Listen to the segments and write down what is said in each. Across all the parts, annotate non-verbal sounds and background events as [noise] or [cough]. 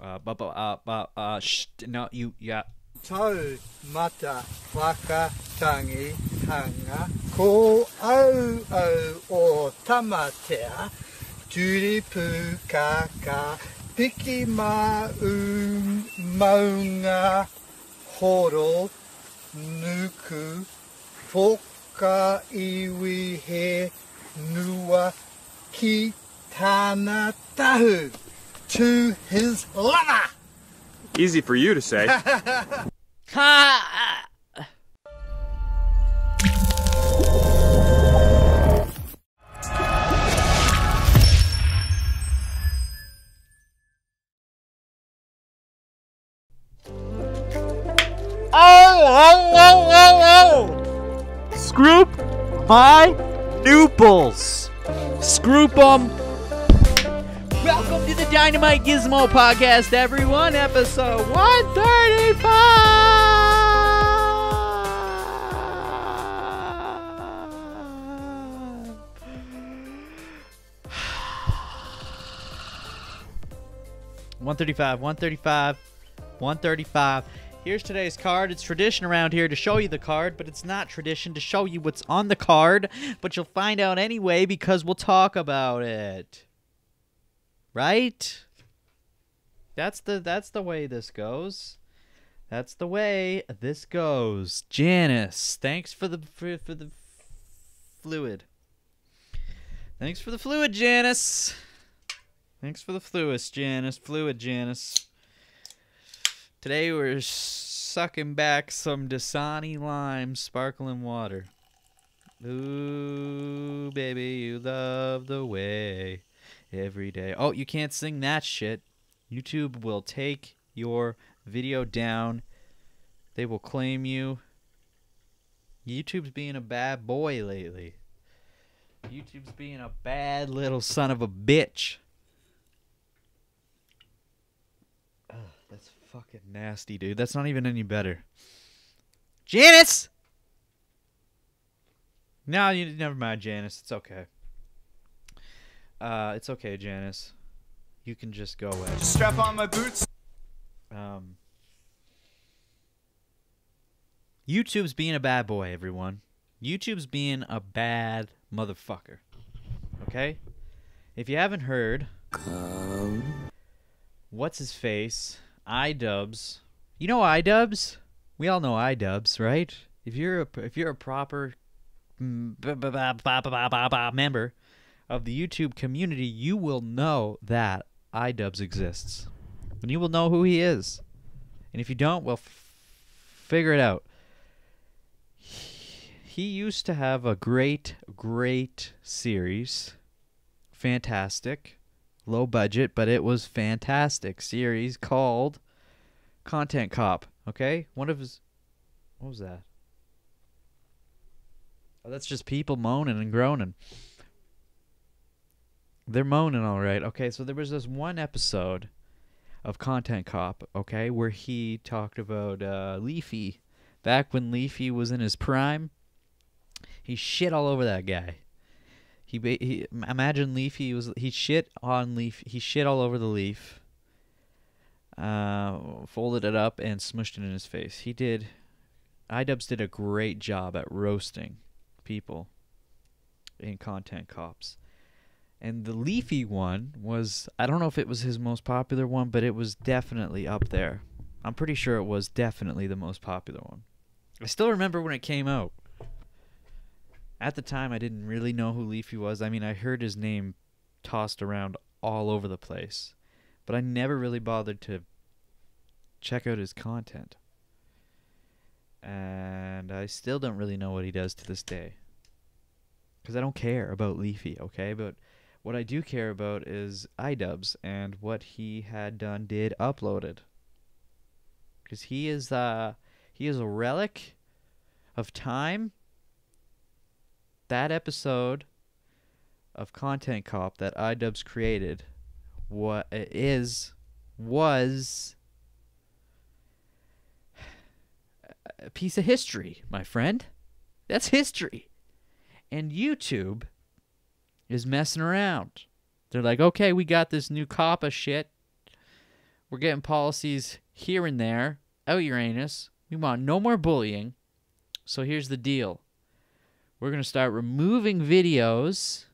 Uh, but, uh, but, uh, shh, no, you, yeah. Tau mata whakatangi hanga. Ko au au o tamatea. Turipu kaka piki ma un maunga. Horo nuku. Foka iwi he nua ki tana tahu to his lover. Easy for you to say. [laughs] Oh, oh, oh, oh, oh! Scroop my nooples. Scroop them. Welcome to the Dynamite Gizmo Podcast, everyone. Episode 135. [sighs] 135, 135, 135. Here's today's card. It's tradition around here to show you the card, but it's not tradition to show you what's on the card. But you'll find out anyway because we'll talk about it. Right? That's the that's the way this goes. That's the way this goes. Janice, thanks for the for, for the fluid. Thanks for the fluid, Janice. Thanks for the fluid, Janice. Fluid, Janice. Today we're sucking back some Dasani lime sparkling water. Ooh, baby, you love the way every day. Oh, you can't sing that shit. YouTube will take your video down. They will claim you. YouTube's being a bad boy lately. YouTube's being a bad little son of a bitch. Ugh, that's fucking nasty, dude. That's not even any better. Janice! No, you never mind, Janice. It's okay. Uh, it's okay, Janice. You can just go away. Just Strap on my boots. Um, YouTube's being a bad boy, everyone. YouTube's being a bad motherfucker. Okay? If you haven't heard, what's his face? iDubbbz. You know iDubbbz? We all know iDubbbz, right? If you're a if you're a proper mm, member of the YouTube community, you will know that iDubbbz exists. And you will know who he is. And if you don't, well, figure it out. He used to have a great, great series. Fantastic. Low budget, but it was fantastic series called Content Cop. Okay? One of his. What was that? Oh, that's just people moaning and groaning. They're moaning all right. Okay, so there was this one episode of Content Cop, okay, where he talked about uh, Leafy back when Leafy was in his prime. He shit all over that guy. He, he imagine Leafy was he shit on Leaf. He shit all over the leaf. Uh, folded it up and smushed it in his face. He did. iDubbbz did a great job at roasting people in Content Cops. And the leafy one was I don't know if it was his most popular one, but it was definitely up there. I'm pretty sure it was definitely the most popular one. I still remember when it came out. At the time I didn't really know who Leafy was. I mean, I heard his name tossed around all over the place, but I never really bothered to check out his content. And I still don't really know what he does to this day. Cuz I don't care about Leafy, okay? But what I do care about is iDubbbz and what he had done, did, uploaded. Because he is uh he is a relic of time. That episode of Content Cop that iDubbbz created what is was a piece of history, my friend. That's history. And YouTube is messing around. They're like, okay, we got this new COPPA shit. We're getting policies here and there. Oh, Uranus. We want no more bullying. So here's the deal we're going to start removing videos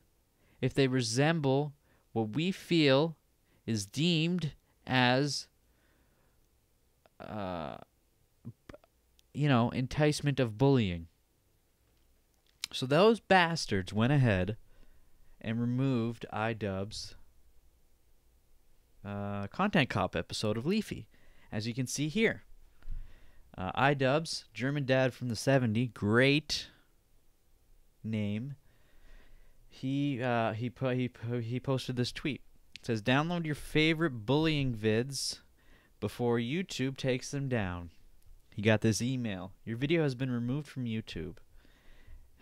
if they resemble what we feel is deemed as, uh, you know, enticement of bullying. So those bastards went ahead and removed iDubbbz uh, Content Cop episode of Leafy, as you can see here. Uh, iDubbbz, German dad from the 70, great name. He uh, he put he po- he posted this tweet. It says download your favorite bullying vids before YouTube takes them down. He got this email. Your video has been removed from YouTube.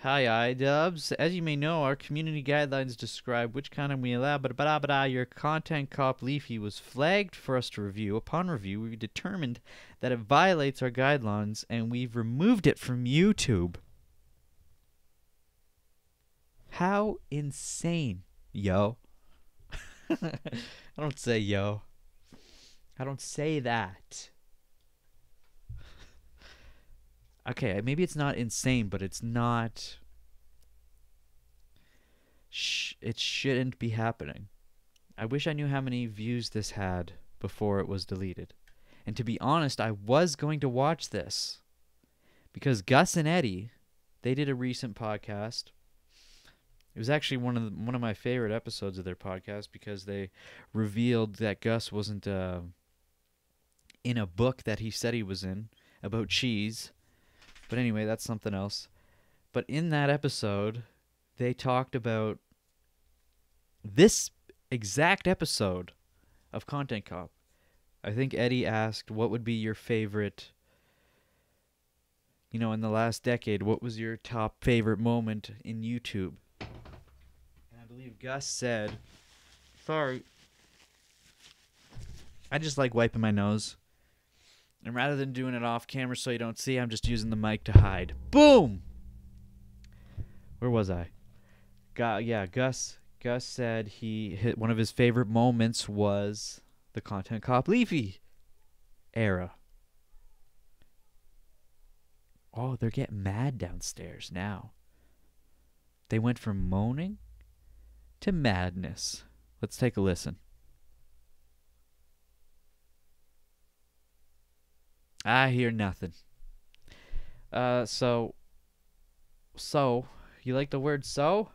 Hi, iDubbbz. As you may know, our community guidelines describe which content we allow, but blah, blah, your content cop Leafy was flagged for us to review. Upon review, we determined that it violates our guidelines, and we've removed it from YouTube. How insane, yo. [laughs] I don't say yo. I don't say that. Okay, maybe it's not insane, but it's not. Sh- it shouldn't be happening. I wish I knew how many views this had before it was deleted. And to be honest, I was going to watch this because Gus and Eddie, they did a recent podcast. It was actually one of the, one of my favorite episodes of their podcast because they revealed that Gus wasn't uh, in a book that he said he was in about cheese. But anyway, that's something else. But in that episode, they talked about this exact episode of Content Cop. I think Eddie asked, What would be your favorite, you know, in the last decade, what was your top favorite moment in YouTube? And I believe Gus said, Sorry. I just like wiping my nose. And rather than doing it off camera so you don't see, I'm just using the mic to hide. Boom! Where was I? Got yeah, Gus Gus said he hit one of his favorite moments was the Content Cop Leafy era. Oh, they're getting mad downstairs now. They went from moaning to madness. Let's take a listen. I hear nothing. Uh, so, so, you like the word so?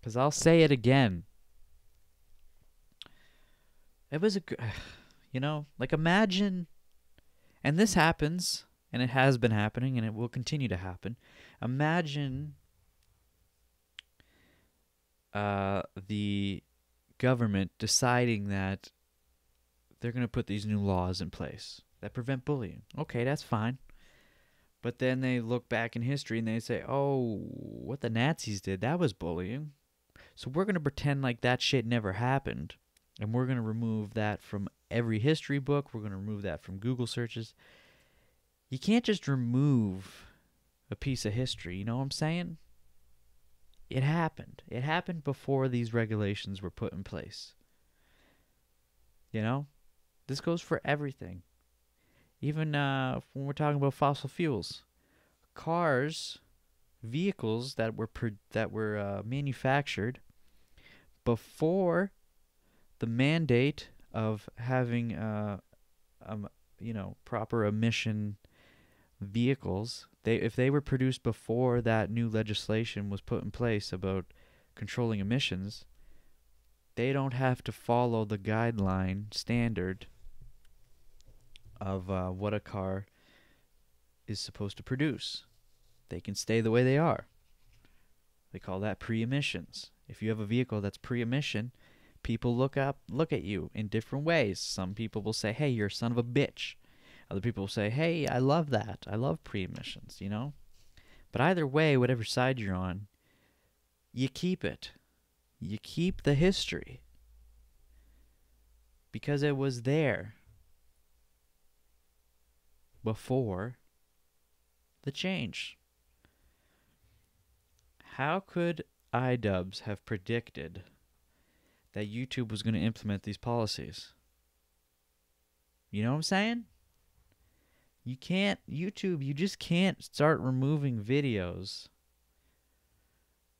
Because I'll say it again. It was a, [sighs] you know, like imagine, and this happens, and it has been happening, and it will continue to happen. Imagine uh, the government deciding that they're going to put these new laws in place that prevent bullying. Okay, that's fine. But then they look back in history and they say, oh, what the Nazis did, that was bullying. So we're going to pretend like that shit never happened. And we're going to remove that from every history book. We're going to remove that from Google searches. You can't just remove a piece of history. You know what I'm saying? It happened. It happened before these regulations were put in place. You know? This goes for everything. Even uh, when we're talking about fossil fuels, cars, vehicles that were that were uh, manufactured before the mandate of having uh, um, you know proper emission vehicles they if they were produced before that new legislation was put in place about controlling emissions they don't have to follow the guideline standard of uh, what a car is supposed to produce. They can stay the way they are. They call that pre-emissions. If you have a vehicle that's pre-emission, people look up look at you in different ways. Some people will say, "Hey, you're a son of a bitch." Other people will say, "Hey, I love that. I love pre-emissions," you know? But either way, whatever side you're on, you keep it. You keep the history. Because it was there before the change. How could iDubbbz have predicted that YouTube was going to implement these policies? You know what I'm saying? You can't YouTube, you just can't start removing videos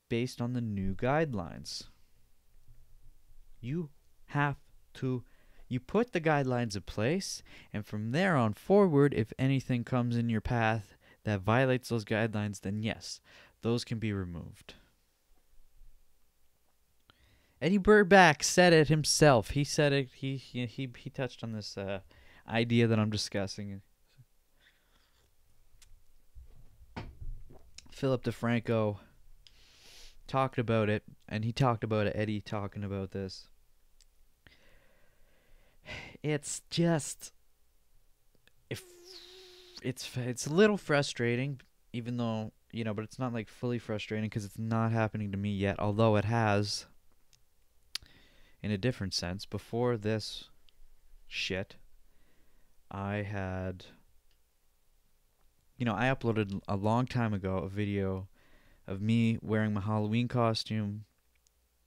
based on the new guidelines. You have to you put the guidelines in place and from there on forward if anything comes in your path that violates those guidelines then yes, those can be removed. Eddie Burback said it himself. He said it. He he he, he touched on this uh, idea that I'm discussing. Philip DeFranco talked about it, and he talked about. Eddie talking about this. It's just, if it's it's a little frustrating, even though you know, but it's not like fully frustrating because it's not happening to me yet. Although it has, in a different sense. Before this shit, I had you know, I uploaded a long time ago a video of me wearing my Halloween costume.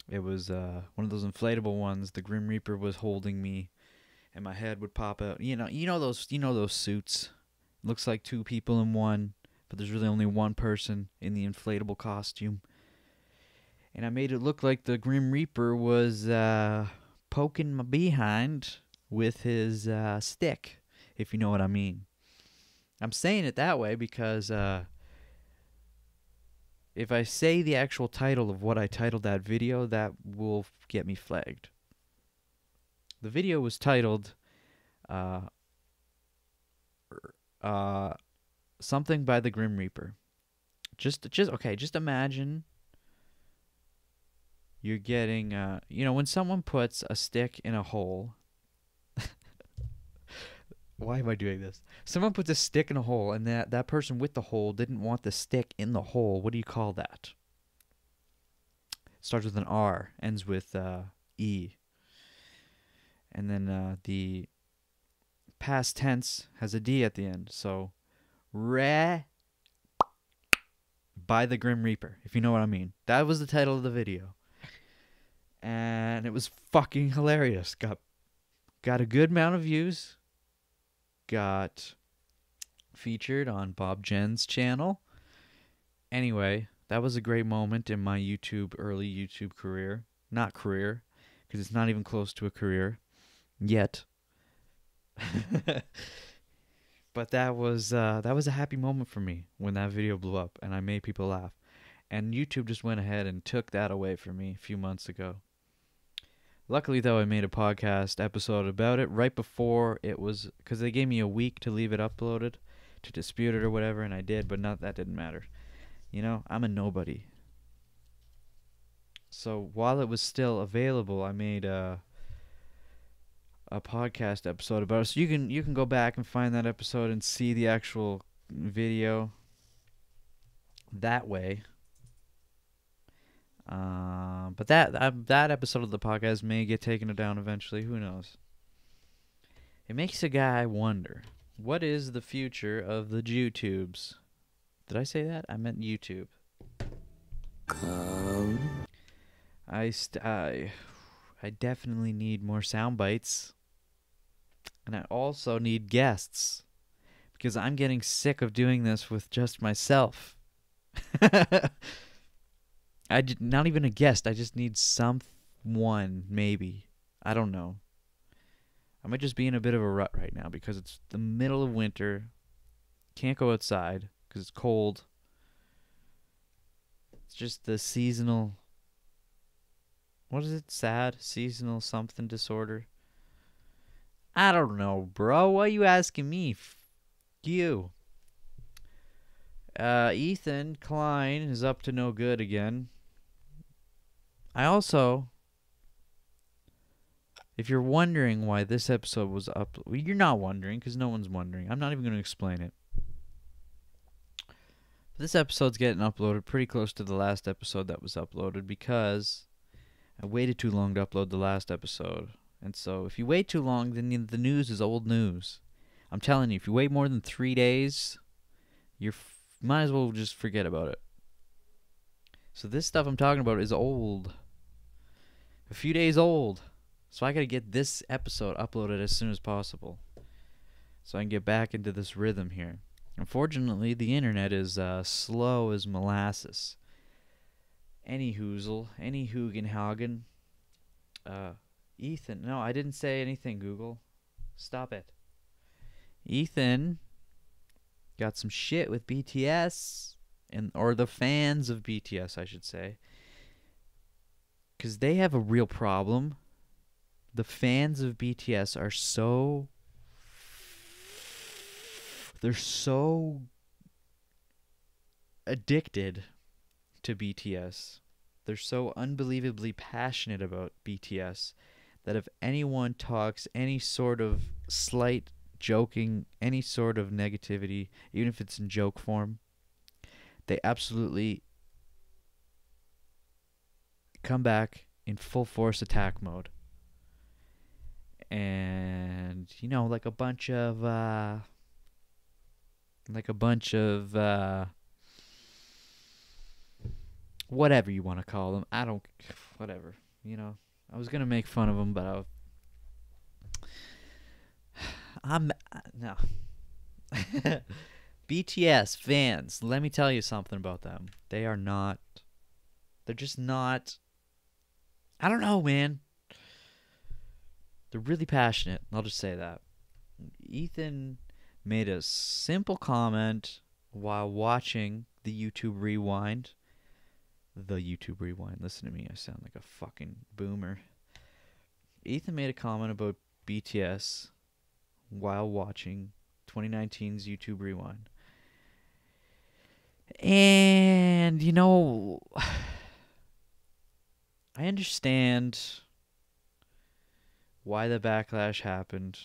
It was uh, one of those inflatable ones. The Grim Reaper was holding me, and my head would pop out. You know, you know those, you know those suits. looks like two people in one, but there's really only one person in the inflatable costume. And I made it look like the Grim Reaper was uh, poking my behind with his uh, stick, if you know what I mean. I'm saying it that way because uh, if I say the actual title of what I titled that video, that will get me flagged. The video was titled uh, uh, something by the Grim Reaper. Just, just okay. Just imagine you're getting, uh, you know, when someone puts a stick in a hole [laughs] why am I doing this? Someone puts a stick in a hole, and that, that person with the hole didn't want the stick in the hole. What do you call that? Starts with an R, ends with uh, E. And then uh, the past tense has a D at the end. So, re by the Grim Reaper, if you know what I mean. That was the title of the video. And it was fucking hilarious. Got got a good amount of views got featured on Bob Jen's channel. Anyway, that was a great moment in my YouTube early YouTube career. Not career, because it's not even close to a career yet. [laughs] but that was uh, that was a happy moment for me when that video blew up and I made people laugh. And YouTube just went ahead and took that away from me a few months ago. Luckily, though, I made a podcast episode about it right before it was because they gave me a week to leave it uploaded to dispute it or whatever, and I did, but not that didn't matter. You know, I'm a nobody. So while it was still available, I made a a podcast episode about it. So you can you can go back and find that episode and see the actual video that way. Uh, but that uh, that episode of the podcast may get taken down eventually. Who knows? It makes a guy wonder what is the future of the YouTubes. Did I say that? I meant YouTube. Cloud. I st- I, I definitely need more sound bites. And I also need guests because I'm getting sick of doing this with just myself. [laughs] I did not even a guest. I just need someone, maybe. I don't know. I might just be in a bit of a rut right now because it's the middle of winter. Can't go outside because it's cold. It's just the seasonal. What is it? Sad seasonal something disorder. I don't know, bro. Why you asking me? F- you. Uh, Ethan Klein is up to no good again. I also, if you're wondering why this episode was up, well, you're not wondering because no one's wondering. I'm not even going to explain it. This episode's getting uploaded pretty close to the last episode that was uploaded because I waited too long to upload the last episode. And so if you wait too long, then the news is old news. I'm telling you, if you wait more than three days, you might as well just forget about it. So this stuff I'm talking about is old a few days old. So I got to get this episode uploaded as soon as possible. so I can get back into this rhythm here. Unfortunately, the internet is uh, slow as molasses. Any hoozle, any Hugenhagen. Uh, Ethan, no, I didn't say anything, Google. Stop it. Ethan got some shit with BTS and or the fans of BTS, I should say. Cuz they have a real problem. The fans of BTS are so they're so addicted to BTS. They're so unbelievably passionate about BTS that if anyone talks any sort of slight joking, any sort of negativity, even if it's in joke form, they absolutely come back in full force attack mode. And you know, like a bunch of uh like a bunch of uh whatever you want to call them. I don't whatever, you know. I was going to make fun of them, but I [sighs] I'm uh, no. [laughs] BTS fans, let me tell you something about them. They are not they're just not I don't know, man. They're really passionate. I'll just say that. Ethan made a simple comment while watching the YouTube rewind. The YouTube rewind. Listen to me. I sound like a fucking boomer. Ethan made a comment about BTS while watching 2019's YouTube rewind. And, you know, [sighs] I understand why the backlash happened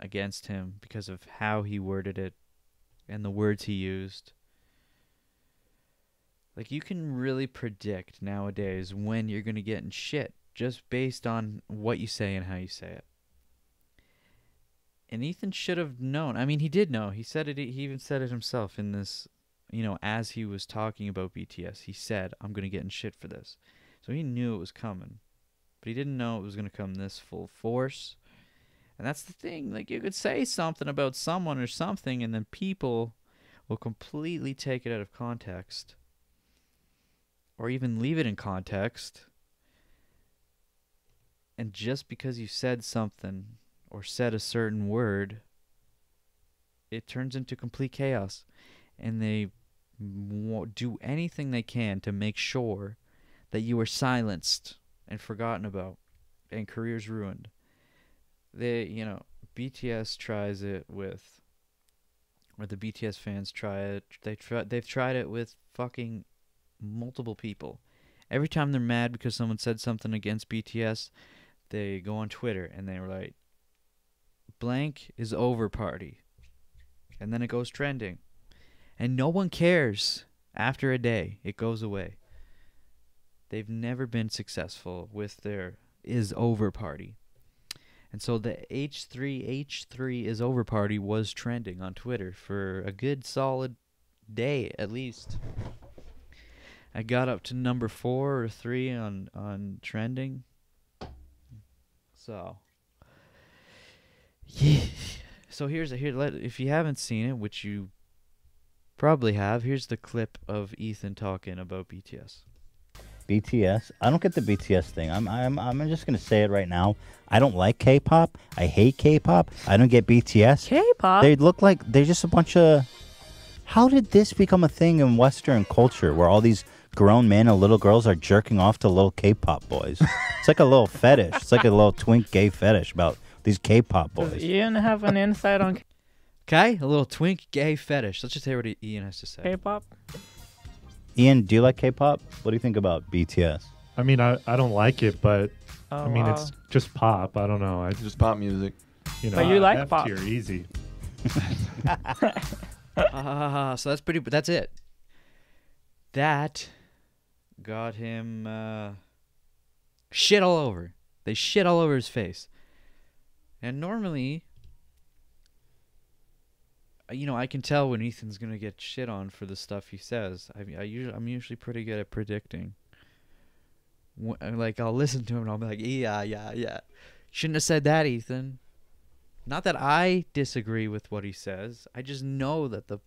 against him because of how he worded it and the words he used. Like, you can really predict nowadays when you're going to get in shit just based on what you say and how you say it. And Ethan should have known. I mean, he did know. He said it. He even said it himself in this, you know, as he was talking about BTS. He said, I'm going to get in shit for this. So he knew it was coming. But he didn't know it was going to come this full force. And that's the thing. Like, you could say something about someone or something, and then people will completely take it out of context. Or even leave it in context. And just because you said something or said a certain word, it turns into complete chaos. And they w- do anything they can to make sure that you are silenced and forgotten about and careers ruined. They, you know, BTS tries it with or the BTS fans try it. They try they've tried it with fucking multiple people. Every time they're mad because someone said something against BTS, they go on Twitter and they write blank is over party. And then it goes trending. And no one cares after a day. It goes away. They've never been successful with their is over party. And so the H3H3 is over party was trending on Twitter for a good solid day at least. I got up to number 4 or 3 on on trending. So yeah. So here's a, here let if you haven't seen it, which you probably have, here's the clip of Ethan talking about BTS. BTS. I don't get the BTS thing. I'm I'm I'm just gonna say it right now. I don't like K-pop. I hate K-pop. I don't get BTS. K-pop. They look like they're just a bunch of. How did this become a thing in Western culture where all these grown men and little girls are jerking off to little K-pop boys? it's like a little fetish. It's like a little twink gay fetish about these K-pop boys. Does boys. Ian have an insight on Okay, a little twink gay fetish. Let's just hear what Ian has to say. K-pop? Ian, do you like K-pop? What do you think about BTS? I mean, I, I don't like it, but Oh, I mean, wow. it's just pop. I don't know. I Just pop music. you know. But you like F pop. tier, easy. [laughs] Ah, so that's pretty. That's it. That got him uh, shit all over. They shit all over his face. And normally, uh, you know, I can tell when Ethan's gonna get shit on for the stuff he says. I, I usually, I'm usually pretty good at predicting. Wh- uh, Like I'll listen to him and I'll be like, yeah, yeah, yeah. Shouldn't have said that, Ethan. Not that I disagree with what he says. I just know that the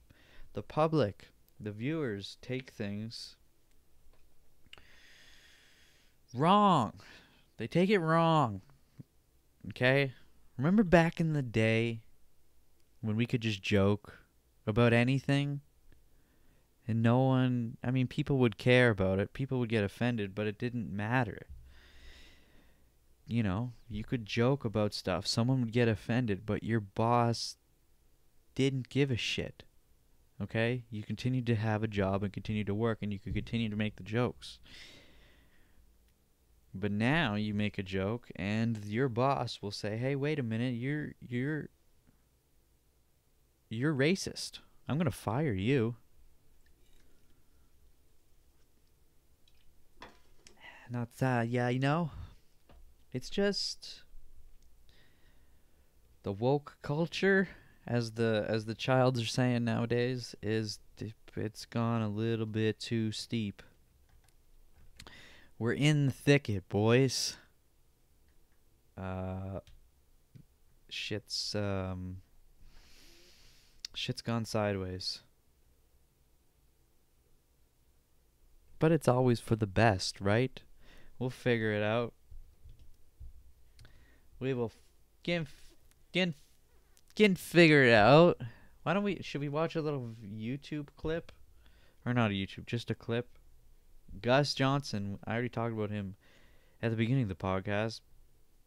the public, the viewers take things wrong. They take it wrong. Okay? Remember back in the day when we could just joke about anything? And no one, I mean, people would care about it. People would get offended, but it didn't matter. You know, you could joke about stuff. Someone would get offended, but your boss didn't give a shit. Okay? You continued to have a job and continue to work, and you could continue to make the jokes. But now you make a joke, and your boss will say, "Hey, wait a minute, you're you're you're racist. I'm gonna fire you." Not uh, yeah, you know, it's just the woke culture, as the as the childs are saying nowadays, is it's gone a little bit too steep. We're in the thicket, boys. Uh, shit's um, shit's gone sideways. But it's always for the best, right? We'll figure it out. We will can can can figure it out. Why don't we? Should we watch a little YouTube clip, or not a YouTube, just a clip? Gus Johnson. I already talked about him at the beginning of the podcast,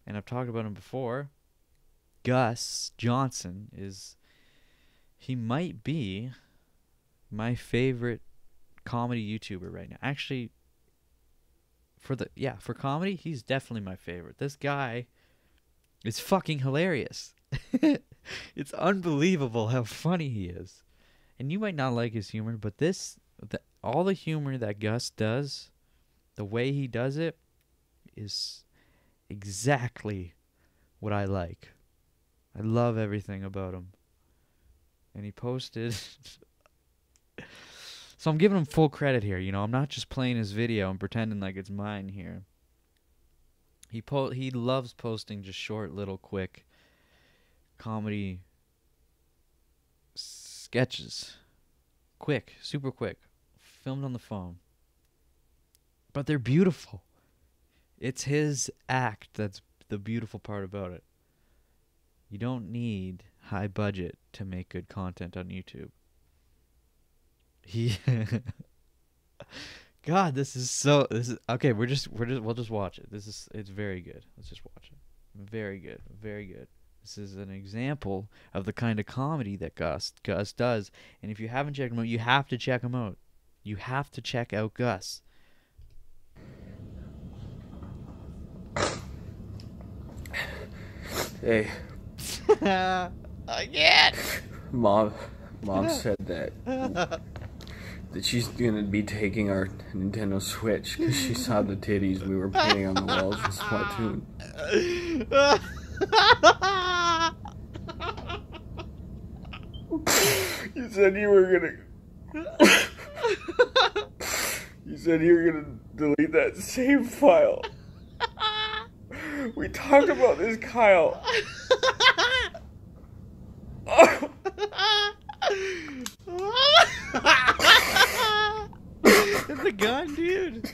and I've talked about him before. Gus Johnson is. He might be my favorite comedy YouTuber right now. Actually, for the yeah for comedy, he's definitely my favorite. This guy is fucking hilarious. [laughs] it's unbelievable how funny he is. And you might not like his humor, but this the, all the humor that Gus does, the way he does it is exactly what I like. I love everything about him. And he posted [laughs] So I'm giving him full credit here, you know. I'm not just playing his video and pretending like it's mine here. He po- he loves posting just short little quick comedy sketches. Quick, super quick, filmed on the phone. But they're beautiful. It's his act that's the beautiful part about it. You don't need high budget to make good content on YouTube. He [laughs] God, this is so this is okay, we're just we're just we'll just watch it. This is it's very good. Let's just watch it. Very good. Very good. This is an example of the kind of comedy that Gus Gus does. And if you haven't checked him out, you have to check him out. You have to check out Gus. Hey, [laughs] Again. mom. Mom said that [laughs] that she's gonna be taking our Nintendo Switch because she saw the titties we were painting on the walls in Splatoon. [laughs] You said you were gonna. [laughs] you said you were gonna delete that save file. We talked about this, Kyle. the gun, dude.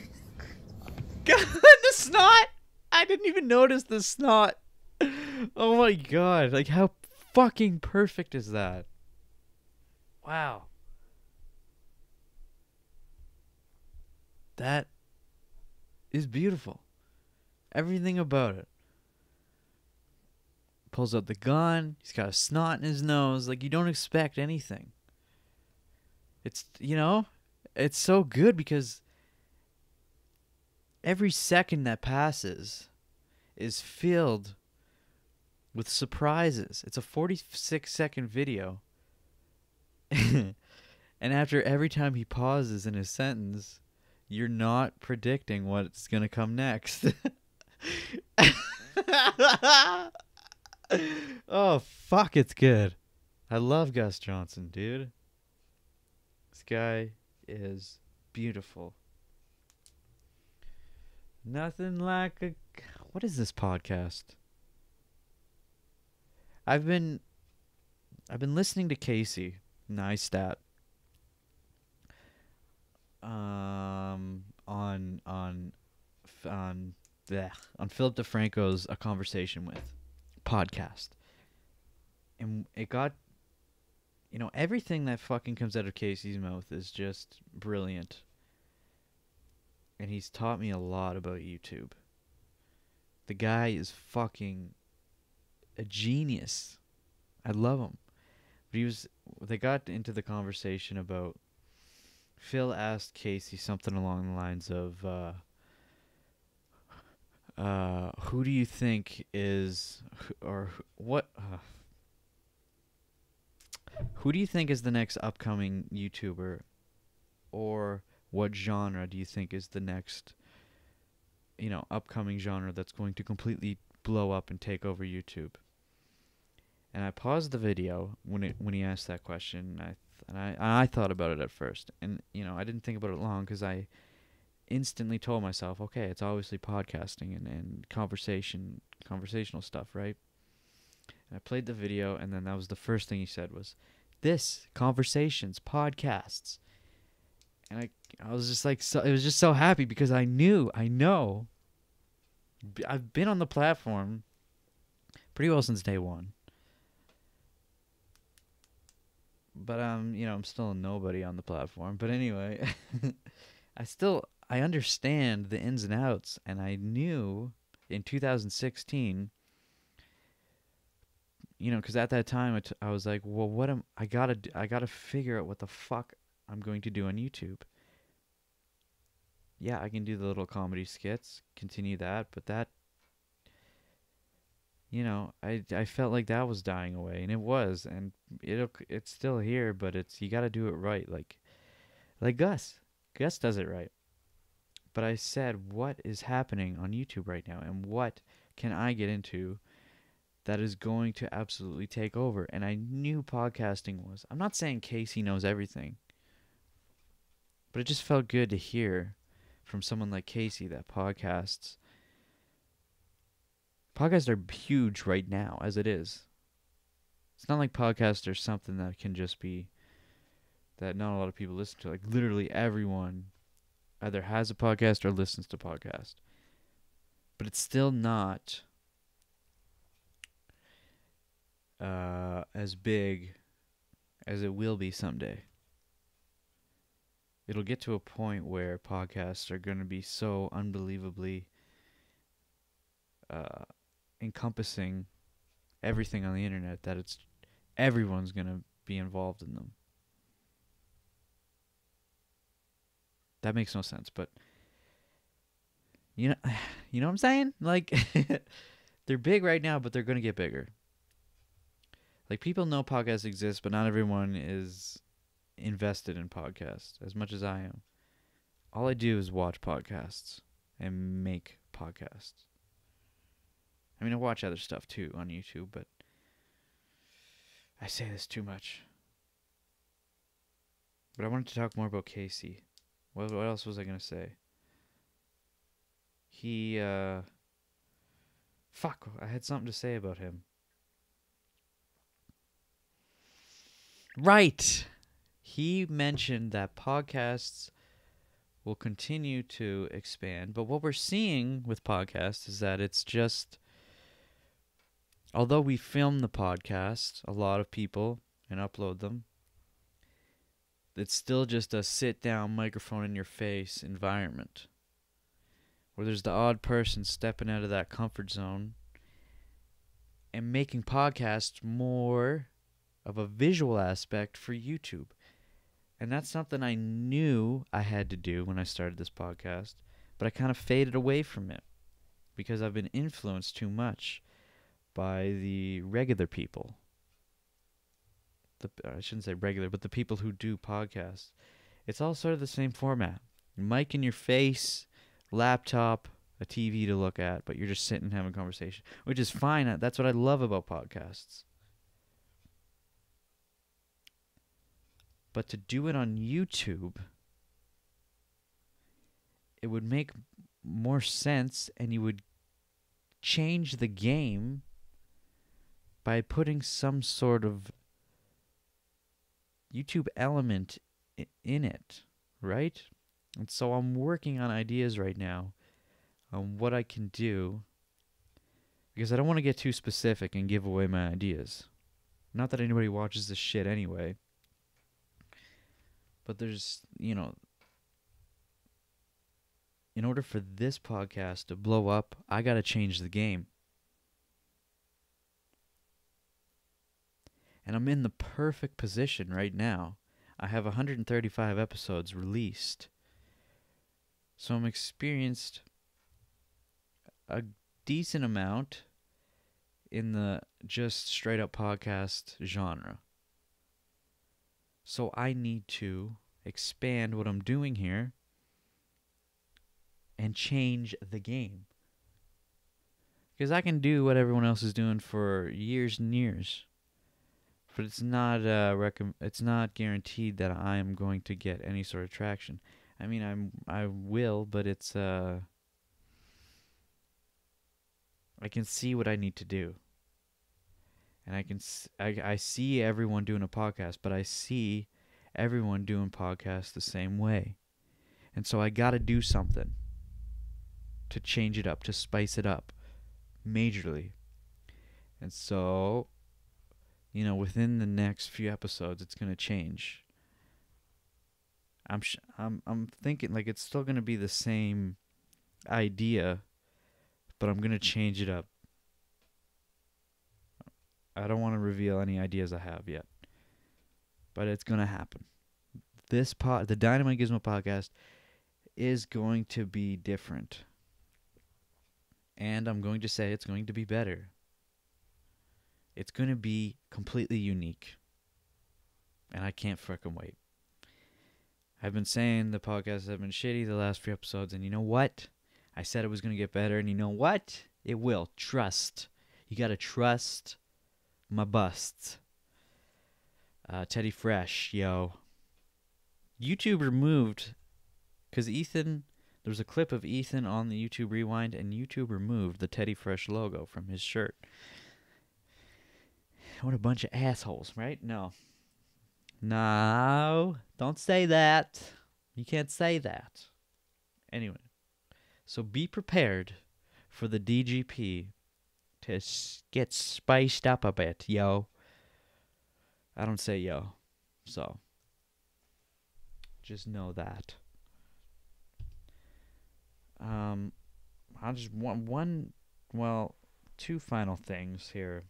God, the snot. I didn't even notice the snot. Oh my god. Like, how fucking perfect is that? Wow. That is beautiful. Everything about it. Pulls out the gun. He's got a snot in his nose. Like, you don't expect anything. It's, you know, it's so good because every second that passes is filled with surprises. It's a 46 second video. [laughs] and after every time he pauses in his sentence, you're not predicting what's going to come next. [laughs] oh, fuck, it's good. I love Gus Johnson, dude. This guy is beautiful. Nothing like a. What is this podcast? I've been I've been listening to Casey Nice Neistat um on on on bleh, on Philip DeFranco's A Conversation with podcast. And it got you know, everything that fucking comes out of Casey's mouth is just brilliant. And he's taught me a lot about YouTube. The guy is fucking a genius. I love him. But he was they got into the conversation about Phil asked Casey something along the lines of uh uh who do you think is or what uh, who do you think is the next upcoming YouTuber? Or what genre do you think is the next you know upcoming genre that's going to completely blow up and take over YouTube? And I paused the video when it when he asked that question and I and I thought about it at first. And you know I didn't think about it long cuz I instantly told myself okay it's obviously podcasting and, and conversation conversational stuff right? And I played the video and then that was the first thing he said was this conversations podcasts. And I I was just like so it was just so happy because I knew I know I've been on the platform pretty well since day 1 but um you know I'm still nobody on the platform but anyway [laughs] I still I understand the ins and outs and I knew in 2016 you know, because at that time I was like, well, what am I gotta I gotta figure out what the fuck I'm going to do on YouTube. Yeah, I can do the little comedy skits, continue that, but that, you know, I I felt like that was dying away, and it was, and it'll it's still here, but it's you gotta do it right, like, like Gus, Gus does it right. But I said, what is happening on YouTube right now, and what can I get into? that is going to absolutely take over. And I knew podcasting was. I'm not saying Casey knows everything, but it just felt good to hear from someone like Casey that podcasts podcasts are huge right now as it is. It's not like podcasts are something that can just be that not a lot of people listen to. Like literally everyone either has a podcast or listens to podcast. But it's still not uh, as big as it will be someday. It'll get to a point where podcasts are going to be so unbelievably uh, encompassing everything on the internet that it's everyone's going to be involved in them. That makes no sense, but you know, [sighs] you know what I'm saying? Like [laughs] they're big right now, but they're going to get bigger like people know podcasts exist, but not everyone is invested in podcasts as much as I am. All I do is watch podcasts and make podcasts. I mean, I watch other stuff too on YouTube, but I say this too much. But I wanted to talk more about Casey. What what else was I gonna say? He uh fuck, I had something to say about him. Right. He mentioned that podcasts will continue to expand, but what we're seeing with podcasts is that it's just although we film the podcast, a lot of people and upload them, it's still just a sit down microphone in your face environment. Where there's the odd person stepping out of that comfort zone and making podcasts more of a visual aspect for YouTube. And that's something I knew I had to do when I started this podcast, but I kind of faded away from it because I've been influenced too much by the regular people. The I shouldn't say regular, but the people who do podcasts. It's all sort of the same format. Mic in your face, laptop, a TV to look at, but you're just sitting and having a conversation, which is fine. That's what I love about podcasts. But to do it on YouTube, it would make more sense and you would change the game by putting some sort of YouTube element in it, right? And so I'm working on ideas right now on what I can do because I don't want to get too specific and give away my ideas. Not that anybody watches this shit anyway. But there's, you know, in order for this podcast to blow up, I got to change the game. And I'm in the perfect position right now. I have 135 episodes released. So I'm experienced a decent amount in the just straight up podcast genre. So I need to expand what I'm doing here and change the game. Because I can do what everyone else is doing for years and years. But it's not uh recom- it's not guaranteed that I am going to get any sort of traction. I mean I'm I will, but it's uh I can see what I need to do. And I can s- I, I see everyone doing a podcast, but I see everyone doing podcasts the same way. And so I got to do something to change it up, to spice it up majorly. And so you know, within the next few episodes it's going to change. I'm sh- I'm I'm thinking like it's still going to be the same idea, but I'm going to change it up. I don't want to reveal any ideas I have yet. But it's going to happen. This pod the Dynamite Gizmo podcast is going to be different. And I'm going to say it's going to be better. It's going to be completely unique. And I can't frickin' wait. I've been saying the podcasts have been shitty the last few episodes, and you know what? I said it was going to get better, and you know what? It will. Trust. You got to trust my busts. Uh, Teddy Fresh, yo. YouTube removed, because Ethan, there was a clip of Ethan on the YouTube Rewind, and YouTube removed the Teddy Fresh logo from his shirt. What a bunch of assholes, right? No. No, don't say that. You can't say that. Anyway, so be prepared for the DGP to get spiced up a bit, yo. I don't say yo, so just know that. Um, I'll just one one, well, two final things here.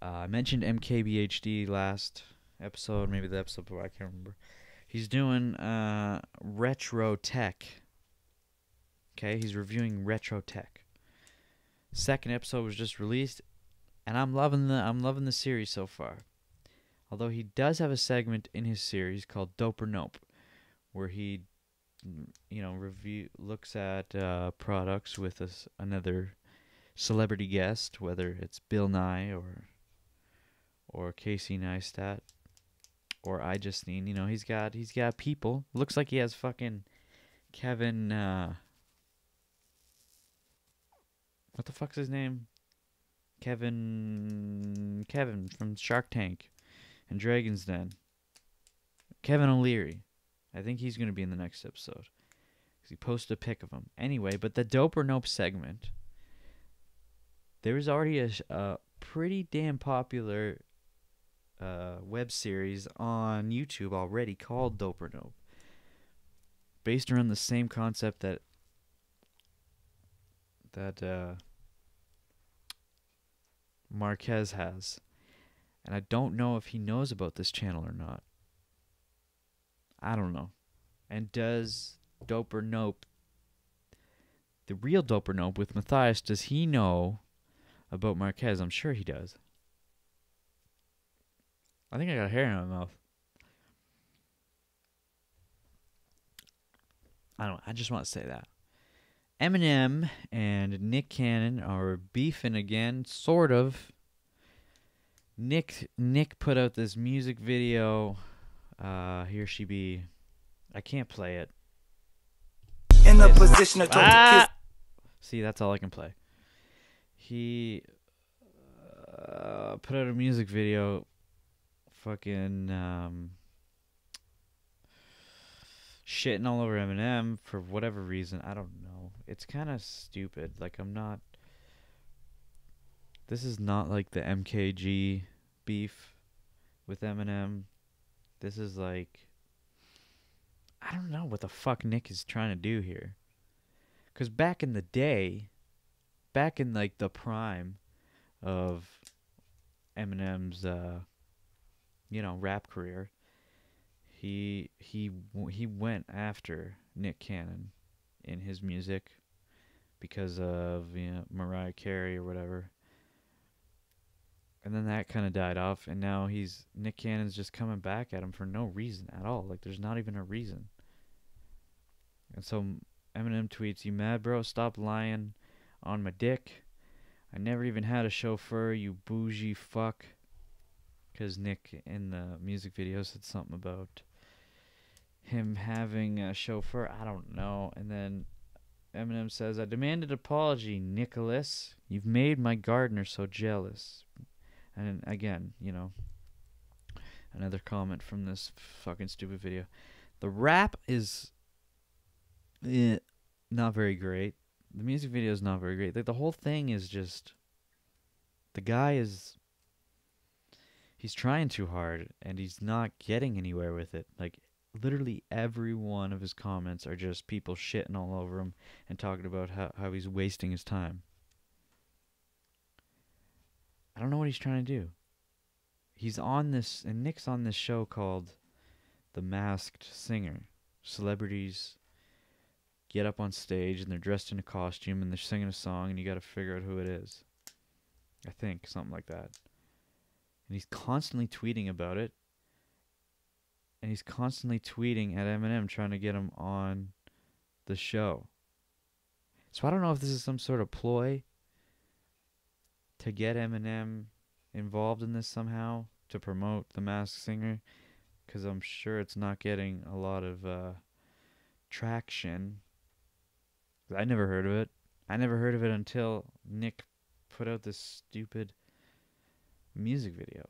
Uh, I mentioned MKBHD last episode, maybe the episode before, I can't remember. He's doing uh, retro tech. Okay, he's reviewing retro tech. Second episode was just released, and I'm loving the I'm loving the series so far. Although he does have a segment in his series called Dope or Nope, where he, you know, review looks at uh, products with us another celebrity guest, whether it's Bill Nye or or Casey Neistat or iJustine. You know, he's got he's got people. Looks like he has fucking Kevin. Uh, what the fuck's his name? Kevin. Kevin from Shark Tank and Dragon's Den. Kevin O'Leary. I think he's gonna be in the next episode. 'Cause he posted a pic of him. Anyway, but the dope or nope segment. There is already a, a pretty damn popular uh, web series on YouTube already called Dope or Nope, based around the same concept that that uh, Marques has, and I don't know if he knows about this channel or not. I don't know. And does Dope or Nope, the real Dope or Nope with Matthias, does he know about Marques? I'm sure he does. I think I got hair in my mouth. I don't. I just want to say that. Eminem and Nick Cannon are beefing again, sort of. Nick Nick put out this music video. Uh, here she be. I can't play it. In the position of Ah! See, that's all I can play. He uh, put out a music video, fucking um, shitting all over Eminem for whatever reason. I don't know. It's kind of stupid. Like I'm not. This is not like the MKG beef with Eminem. This is like. I don't know what the fuck Nick is trying to do here. Because back in the day, back in like the prime of Eminem's, uh, you know, rap career, he he he went after Nick Cannon in his music because of you know, Mariah Carey or whatever. And then that kind of died off, and now he's Nick Cannon's just coming back at him for no reason at all. Like there's not even a reason. And so Eminem tweets, "You mad, bro? Stop lying on my dick. I never even had a chauffeur, you bougie fuck." Because Nick in the music video said something about him having a chauffeur. I don't know. And then Eminem says, "I demanded apology, Nicholas. You've made my gardener so jealous." And again, you know, another comment from this fucking stupid video. The rap is eh, not very great. The music video is not very great. Like the whole thing is just the guy is he's trying too hard and he's not getting anywhere with it. Like literally every one of his comments are just people shitting all over him and talking about how, how he's wasting his time. I don't know what he's trying to do. He's on this, and Nick's on this show called The Masked Singer. Celebrities get up on stage and they're dressed in a costume and they're singing a song, and you got to figure out who it is. I think something like that. And he's constantly tweeting about it. And he's constantly tweeting at Eminem trying to get him on the show. So I don't know if this is some sort of ploy to get Eminem involved in this somehow to promote the Masked Singer, because I'm sure it's not getting a lot of uh, traction. I never heard of it. I never heard of it until Nick put out this stupid music video.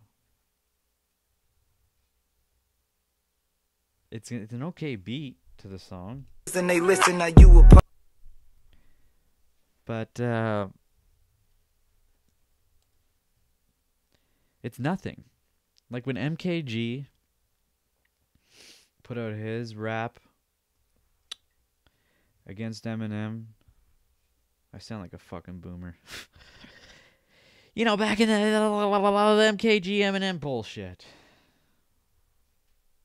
It's it's an okay beat to the song, And they listen, now you a but uh, it's nothing. Like when MKG put out his rap against Eminem, I sound like a fucking boomer. [laughs] you know, back in the, the MKG Eminem bullshit.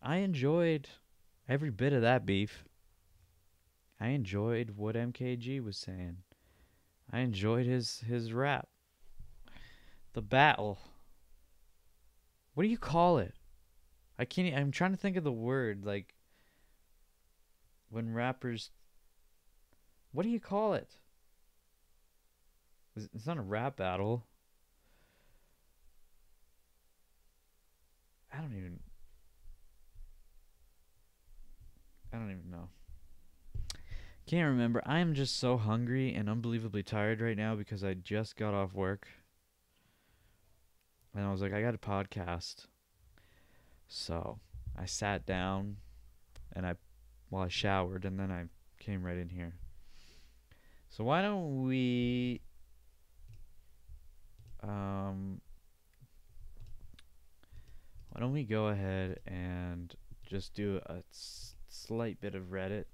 I enjoyed every bit of that beef. I enjoyed what MKG was saying. I enjoyed his his rap. The battle. What do you call it? I can't. I'm trying to think of the word like when rappers. What do you call it? It's not a rap battle. Don't even. I don't even know. Can't remember. I am just so hungry and unbelievably tired right now because I just got off work. And I was like, I got a podcast. So I sat down and I, well, I showered and then I came right in here. So why don't we, um, why don't we go ahead and just do a slight bit of Reddit?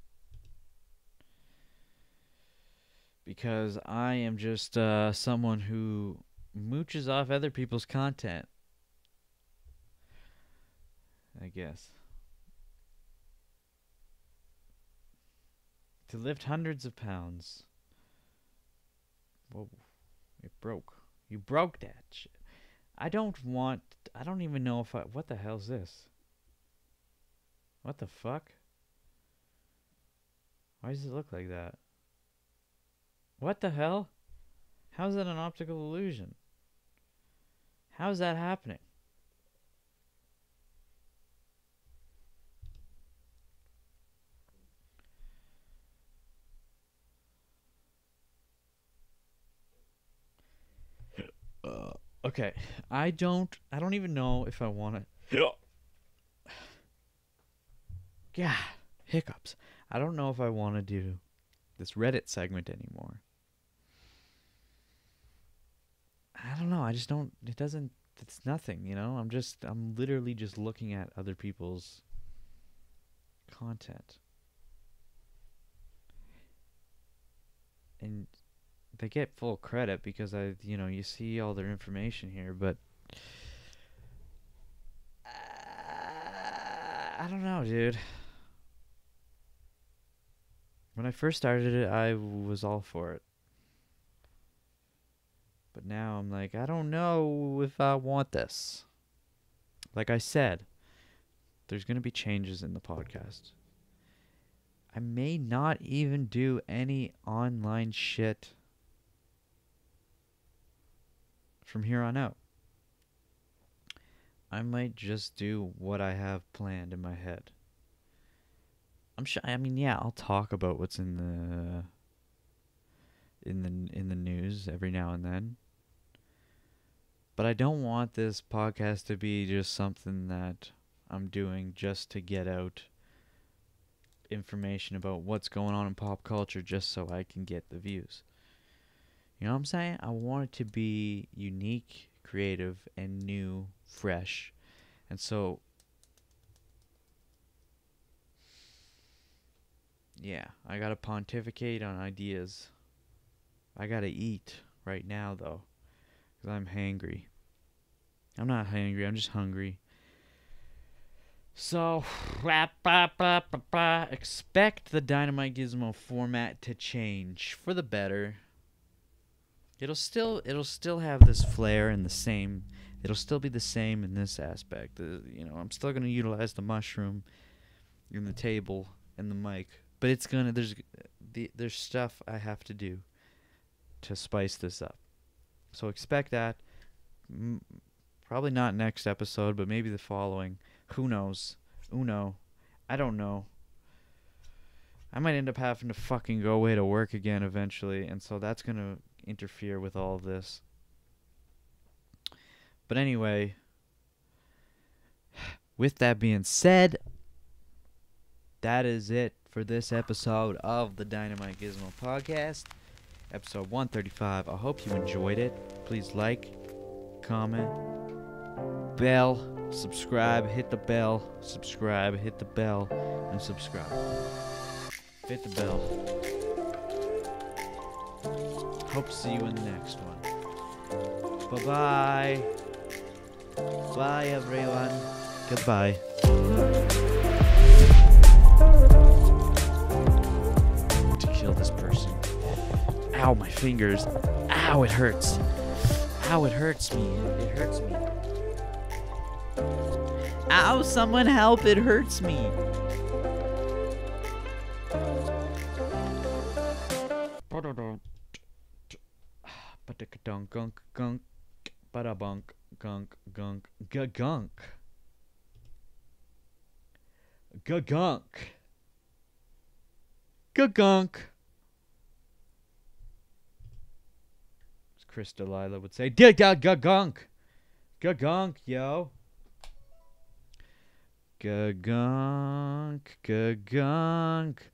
because I am just uh, someone who mooches off other people's content. I guess. To lift hundreds of pounds. Whoa. It broke. You broke that shit. I don't want. I don't even know if I. What the hell's this? What the fuck? Why does it look like that? What the hell? How's that an optical illusion? How's that happening? Uh, Okay, I don't. I don't even know if I want to. Yeah, hiccups. I don't know if I want to do this Reddit segment anymore. I don't know. I just don't. It doesn't. It's nothing. You know. I'm just. I'm literally just looking at other people's content, and they get full credit because I, you know, you see all their information here, but uh, I don't know, dude. When I first started it, I was all for it. But now I'm like, I don't know if I want this. Like I said, there's going to be changes in the podcast. I may not even do any online shit from here on out. I might just do what I have planned in my head. I'm sure I mean yeah, I'll talk about what's in the in the in the news every now and then. But I don't want this podcast to be just something that I'm doing just to get out information about what's going on in pop culture just so I can get the views. You know what I'm saying? I want it to be unique, creative, and new, fresh. And so Yeah, I gotta pontificate on ideas. I gotta eat right now, though, because I'm hangry. I'm not hangry, I'm just hungry. So, [sighs] expect the Dynamite Gizmo format to change for the better. It'll still it'll still have this flair and the same. It'll still be the same in this aspect. Uh, you know, I'm still gonna utilize the mushroom, and the table and the mic but it's gonna there's the there's stuff I have to do to spice this up. So expect that. M- probably not next episode, but maybe the following. Who knows? Uno. I don't know. I might end up having to fucking go away to work again eventually, and so that's gonna interfere with all of this. But anyway, with that being said, that is it for this episode of the Dynamite Gizmo podcast, episode 135. I hope you enjoyed it. Please like, comment, bell, subscribe, hit the bell, subscribe, hit the bell, and subscribe. Hit the bell. Hope to see you in the next one. Bye bye. Bye everyone. Goodbye. to kill this person. Ow, my fingers. Ow, it hurts. Ow, it hurts me. It hurts me. Ow, someone help, it hurts me. Ba-da-ka-dunk, gunk, gunk, ba-da-bunk, gunk, gunk, ga-gunk. Ga-gunk. Gunk. As Chris Delilah would say, "Dig gunk, gunk, yo." Gunk, gunk, gunk.